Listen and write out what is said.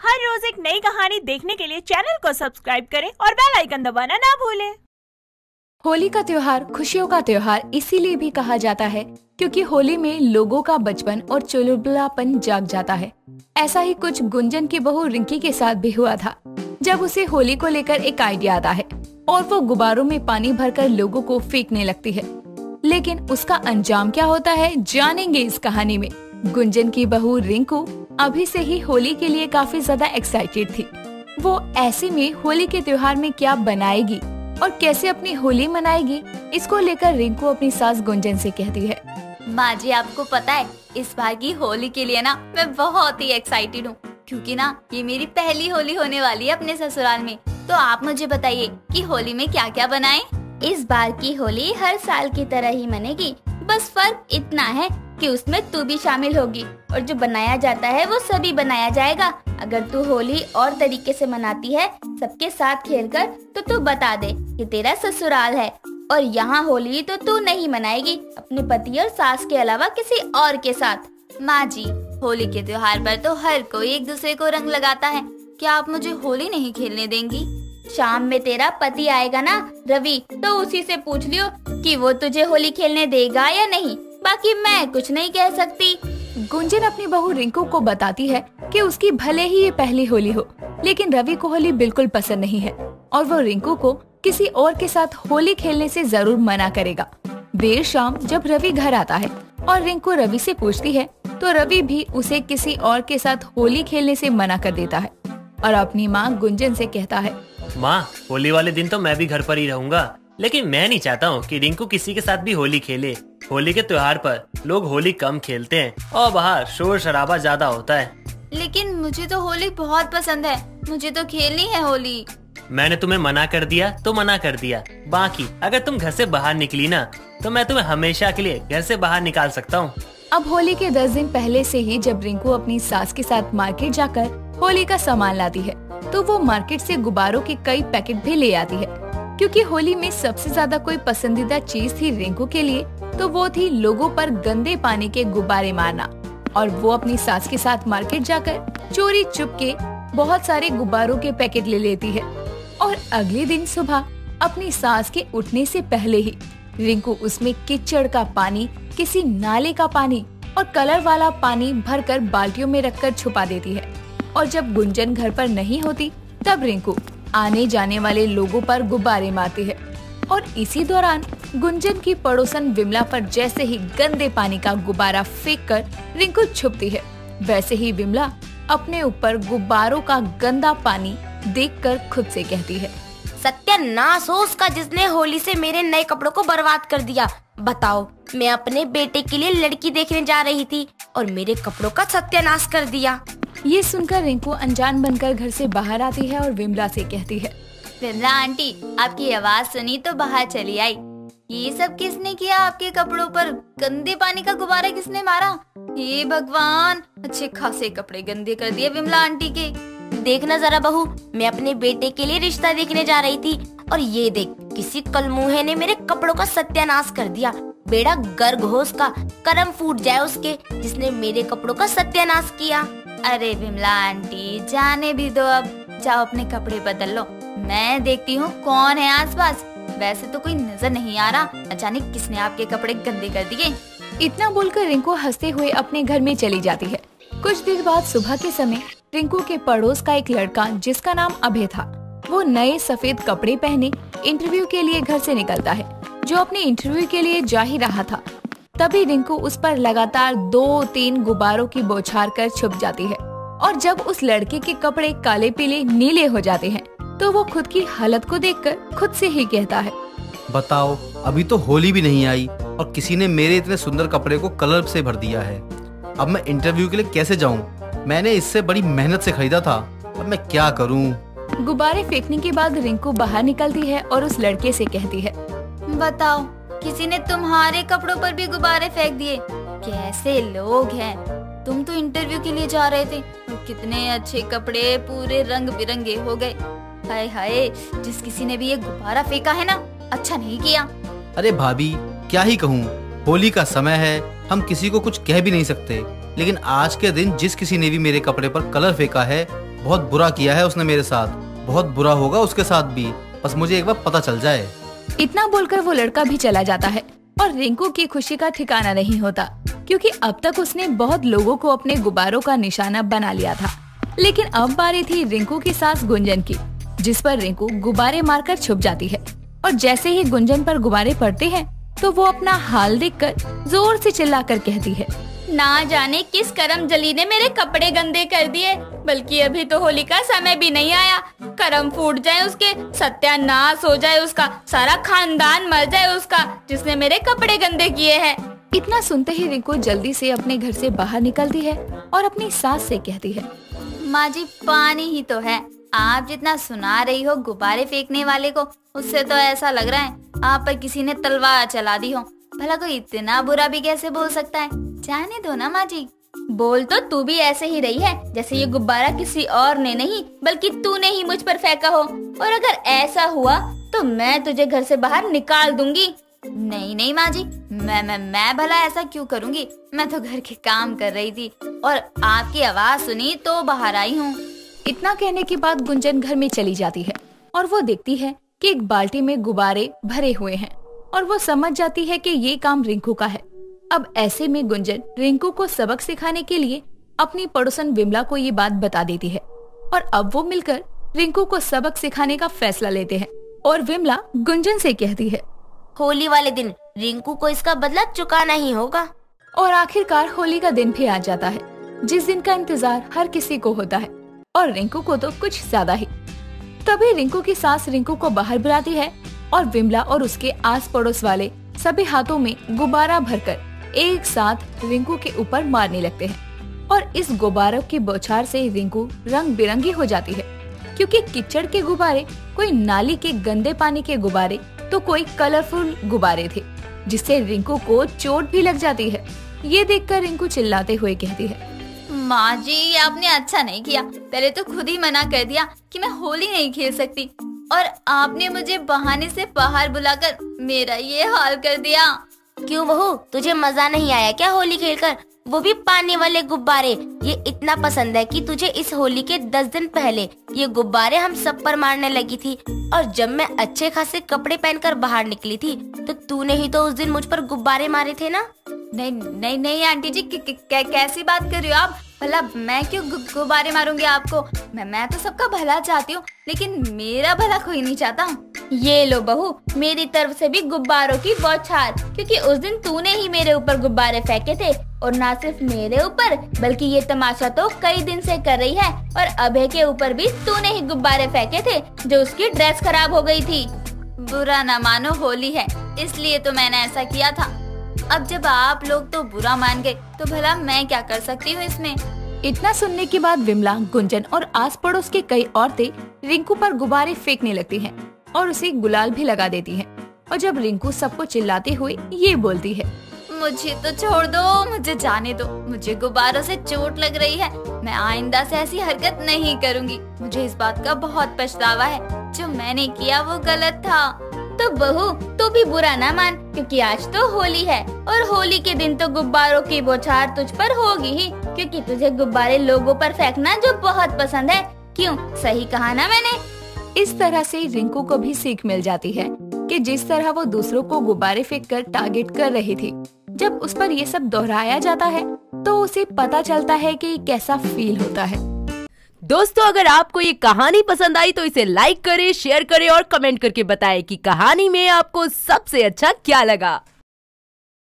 हर रोज एक नई कहानी देखने के लिए चैनल को सब्सक्राइब करें और बेल आइकन दबाना ना भूलें। होली का त्योहार खुशियों का त्योहार इसीलिए भी कहा जाता है क्योंकि होली में लोगों का बचपन और चुलबुलापन जाग जाता है। ऐसा ही कुछ गुंजन की बहू रिंकी के साथ भी हुआ था, जब उसे होली को लेकर एक आइडिया आता है और वो गुब्बारों में पानी भरकर लोगों को फेंकने लगती है। लेकिन उसका अंजाम क्या होता है, जानेंगे इस कहानी में। गुंजन की बहू रिंकू अभी से ही होली के लिए काफ़ी ज़्यादा एक्साइटेड थी। वो ऐसे में होली के त्योहार में क्या बनाएगी और कैसे अपनी होली मनाएगी इसको लेकर रिंकू अपनी सास गुंजन से कहती है। माँ जी आपको पता है इस बार की होली के लिए ना मैं बहुत ही एक्साइटेड हूँ। क्योंकि ना ये मेरी पहली होली होने वाली है अपने ससुराल में। तो आप मुझे बताइए कि होली में क्या क्या बनाएँ? इस बार की होली हर साल की तरह ही मनेगी। बस फ़र्क इतना है कि उसमें तू भी शामिल होगी और जो बनाया जाता है वो सभी बनाया जाएगा। अगर तू होली और तरीके से मनाती है, सबके साथ खेलकर तो तू बता दे कि तेरा ससुराल है। और यहाँ होली तो तू नहीं मनाएगी, अपने पति और सास के अलावा किसी और के साथ। माँ जी, होली के त्योहार पर तो हर कोई एक दूसरे को रंग लगाता है। क्या आप मुझे होली नहीं खेलने देंगी? शाम में तेरा पति आएगा ना, रवि तो उसी से पूछ लियो कि वो तुझे होली खेलने देगा या नहीं। बाकी मैं कुछ नहीं कह सकती। गुंजन अपनी बहू रिंकू को बताती है कि उसकी भले ही ये पहली होली हो लेकिन रवि को होली बिल्कुल पसंद नहीं है और वो रिंकू को किसी और के साथ होली खेलने से ज़रूर मना करेगा। देर शाम जब रवि घर आता है और रिंकू रवि से पूछती है तो रवि भी उसे किसी और के साथ होली खेलने से मना कर देता है और अपनी माँ गुंजन से कहता है माँ होली वाले दिन तो मैं भी घर पर ही रहूँगा लेकिन मैं नहीं चाहता हूँ कि रिंकू किसी के साथ भी होली खेले। होली के त्योहार पर लोग होली कम खेलते हैं और बाहर शोर शराबा ज़्यादा होता है। लेकिन मुझे तो होली बहुत पसंद है। मुझे तो खेलनी है होली। मैंने तुम्हें मना कर दिया तो मना कर दिया। बाकी अगर तुम घर से बाहर निकली ना तो मैं तुम्हें हमेशा के लिए घर से बाहर निकाल सकता हूँ। अब होली के दस दिन पहले से ही जब रिंकू अपनी सास के साथ मार्केट जाकर होली का सामान लाती है तो वो मार्केट से गुब्बारों के कई पैकेट भी ले आती है। क्योंकि होली में सबसे ज़्यादा कोई पसंदीदा चीज़ थी रिंकू के लिए तो वो थी लोगों पर गंदे पानी के गुब्बारे मारना। और वो अपनी सास के साथ मार्केट जाकर चोरी चुप के बहुत सारे गुब्बारों के पैकेट ले लेती है। और अगले दिन सुबह अपनी सास के उठने से पहले ही रिंकू उसमें किचड़ का पानी, किसी नाले का पानी और कलर वाला पानी भरकर बाल्टियों में रखकर छुपा देती है। और जब गुंजन घर पर नहीं होती, तब रिंकू आने जाने वाले लोगों पर गुब्बारे मारती है। और इसी दौरान गुंजन की पड़ोसन विमला पर जैसे ही गंदे पानी का गुब्बारा फेंक कर रिंकू छुपती है, वैसे ही विमला अपने ऊपर गुब्बारों का गंदा पानी देखकर खुद से कहती है। सत्यानाश हो उसका जिसने होली से मेरे नए कपड़ों को बर्बाद कर दिया, बताओ, मैं अपने बेटे के लिए लड़की देखने जा रही थी और मेरे कपड़ों का सत्यानाश कर दिया। ये सुनकर रिंकू अनजान बनकर घर से बाहर आती है और विमला से कहती है, विमला आंटी, आपकी आवाज़ सुनी तो बाहर चली आई। ये सब किसने किया? आपके कपड़ों पर गंदे पानी का गुब्बारा किसने मारा? हे भगवान! अच्छे खासे कपड़े गंदे कर दिए विमला आंटी के। देखना जरा बहू, मैं अपने बेटे के लिए रिश्ता देखने जा रही थी। और ये देख, किसी कलमुहे ने मेरे कपड़ों का सत्यानाश कर दिया। बेड़ा गर्ग हो उसका, करम फूट जाए उसके, जिसने मेरे कपड़ों का सत्यानाश किया। अरे विमला आंटी, जाने भी दो अब। जाओ अपने कपड़े बदल लो। मैं देखती हूँ कौन है आसपास। वैसे तो कोई नज़र नहीं आ रहा। अचानक किसने आपके कपड़े गंदे कर दिए? इतना बोलकर रिंकू हँसते हुए अपने घर में चली जाती है। कुछ देर बाद सुबह के समय, रिंकू के पड़ोस का एक लड़का, जिसका नाम अभय था, वो नए सफ़ेद कपड़े पहने इंटरव्यू के लिए घर से निकलता है, जो अपने इंटरव्यू के लिए जा ही रहा था। तभी रिंकू उस पर लगातार दो तीन गुब्बारों की बौछार कर छुप जाती है और जब उस लड़के के कपड़े काले पीले नीले हो जाते हैं तो वो खुद की हालत को देखकर खुद से ही कहता है बताओ अभी तो होली भी नहीं आई और किसी ने मेरे इतने सुंदर कपड़े को कलर से भर दिया है अब मैं इंटरव्यू के लिए कैसे जाऊँ? मैंने इससे बड़ी मेहनत से खरीदा था अब मैं क्या करूँ? गुब्बारे फेंकने के बाद रिंकू बाहर निकलती है और उस लड़के से कहती है बताओ किसी ने तुम्हारे कपड़ों पर भी गुब्बारे फेंक दिए। कैसे लोग हैं। तुम तो इंटरव्यू के लिए जा रहे थे। और कितने अच्छे कपड़े, पूरे रंग बिरंगे हो गए। हाय हाय, जिस किसी ने भी ये गुब्बारा फेंका है ना अच्छा नहीं किया। अरे भाभी, क्या ही कहूँ। होली का समय है, हम किसी को कुछ कह भी नहीं सकते। लेकिन आज के दिन जिस किसी ने भी मेरे कपड़े पर कलर फेंका है, बहुत बुरा किया है उसने मेरे साथ। बहुत बुरा होगा उसके साथ भी। बस मुझे एक बार पता चल जाए। इतना बोलकर वो लड़का भी चला जाता है और रिंकू की खुशी का ठिकाना नहीं होता, क्योंकि अब तक उसने बहुत लोगों को अपने गुब्बारों का निशाना बना लिया था। लेकिन अब बारी थी रिंकू की सास गुंजन की, जिस पर रिंकू गुब्बारे मारकर छुप जाती है। और जैसे ही गुंजन पर गुब्बारे पड़ते हैं तो वो अपना हाल देखकर ज़ोर से चिल्लाकर कहती है ना जाने किस करम जली ने मेरे कपड़े गंदे कर दिए बल्कि अभी तो होली का समय भी नहीं आया। करम फूट जाए उसके सत्यानाश हो जाए उसका सारा खानदान मर जाए उसका जिसने मेरे कपड़े गंदे किए हैं। इतना सुनते ही रिंकू जल्दी से अपने घर से बाहर निकलती है और अपनी सास से कहती है माँ जी पानी ही तो है। आप जितना सुना रही हो गुब्बारे फेंकने वाले को, उससे तो ऐसा लग रहा है आप पर किसी ने तलवार चला दी हो। भला कोई इतना बुरा भी कैसे बोल सकता है? जाने दो ना माँ जी। बोल तो तू भी ऐसे ही रही है, जैसे ये गुब्बारा किसी और ने नहीं, बल्कि तूने ही मुझ पर फेंका हो। और अगर ऐसा हुआ तो मैं तुझे घर से बाहर निकाल दूँगी। नहीं नहीं माँ जी, मैं मैं मैं भला ऐसा क्यों करूँगी? मैं तो घर के काम कर रही थी, और आपकी आवाज़ सुनी तो बाहर आई हूँ। इतना कहने के बाद गुंजन घर में चली जाती है और वो देखती है कि एक बाल्टी में गुब्बारे भरे हुए हैं और वो समझ जाती है कि ये काम रिंकू का है। अब ऐसे में गुंजन रिंकू को सबक सिखाने के लिए अपनी पड़ोसन विमला को ये बात बता देती है और अब वो मिलकर रिंकू को सबक सिखाने का फैसला लेते हैं और विमला गुंजन से कहती है होली वाले दिन रिंकू को इसका बदला चुकाना ही होगा। और आखिरकार होली का दिन भी आ जाता है जिस दिन का इंतज़ार हर किसी को होता है। और रिंकू को तो कुछ ज़्यादा ही। तभी रिंकू की सास रिंकू को बाहर बुलाती है और विमला और उसके आस पड़ोस वाले सभी हाथों में गुब्बारा भरकर एक साथ रिंकू के ऊपर मारने लगते हैं और इस गुब्बारों की बौछार से रिंकू रंग बिरंगी हो जाती है। क्योंकि किचड़ के गुब्बारे, कोई नाली के गंदे पानी के गुब्बारे तो कोई कलरफुल गुब्बारे थे, जिससे रिंकू को चोट भी लग जाती है। ये देखकर रिंकू चिल्लाते हुए कहती है माँ जी, आपने अच्छा नहीं किया। पहले तो खुद ही मना कर दिया कि मैं होली नहीं खेल सकती। और आपने मुझे बहाने से बाहर बुलाकर मेरा ये हाल कर दिया। क्यों बहू? तुझे मज़ा नहीं आया क्या होली खेलकर? वो भी पानी वाले गुब्बारे। ये इतना पसंद है कि तुझे इस होली के दस दिन पहले ये गुब्बारे हम सब पर मारने लगी थी। और जब मैं अच्छे खासे कपड़े पहनकर बाहर निकली थी तो तूने ही तो उस दिन मुझ पर गुब्बारे मारे थे ना? नहीं नहीं नहीं, आंटी जी कैसी बात कर रही हो आप? भला मैं क्यों गुब्बारे मारूँगी आपको? मैं मैं तो सबका भला चाहती हूँ, लेकिन मेरा भला कोई नहीं चाहता। ये लो बहू, मेरी तरफ़ से भी गुब्बारों की बौछार, क्योंकि उस दिन तूने ही मेरे ऊपर गुब्बारे फेंके थे, और ना सिर्फ़ मेरे ऊपर, बल्कि ये तमाशा तो कई दिन से कर रही है, और अभय के ऊपर भी तूने ही गुब्बारे फेंके थे, जो उसकी ड्रेस खराब हो गई थी। बुरा न मानो, होली है, इसलिए तो मैंने ऐसा किया था। अब जब आप लोग तो बुरा मान गए तो भला मैं क्या कर सकती हूँ इसमें? इतना सुनने के बाद विमला गुंजन और आस पड़ोस के कई औरतें रिंकू पर गुब्बारे फेंकने लगती हैं और उसे गुलाल भी लगा देती हैं। और जब रिंकू सबको चिल्लाते हुए ये बोलती है मुझे तो छोड़ दो मुझे जाने दो। मुझे गुब्बारों से चोट लग रही है। मैं आइंदा से ऐसी हरकत नहीं करूँगी। मुझे इस बात का बहुत पछतावा है। जो मैंने किया वो गलत था। तो बहू, तू भी बुरा ना मान, क्योंकि आज तो होली है। और होली के दिन तो गुब्बारों की बौछार तुझ पर होगी ही, क्योंकि तुझे गुब्बारे लोगों पर फेंकना जो बहुत पसंद है। क्यों? सही कहा ना मैंने? इस तरह से रिंकू को भी सीख मिल जाती है कि जिस तरह वो दूसरों को गुब्बारे फेंक कर टारगेट कर रही थी, जब उस पर ये सब दोहराया जाता है तो उसे पता चलता है कि कैसा फील होता है। दोस्तों, अगर आपको ये कहानी पसंद आई तो इसे लाइक करें शेयर करें और कमेंट करके बताएँ कि कहानी में आपको सबसे अच्छा क्या लगा।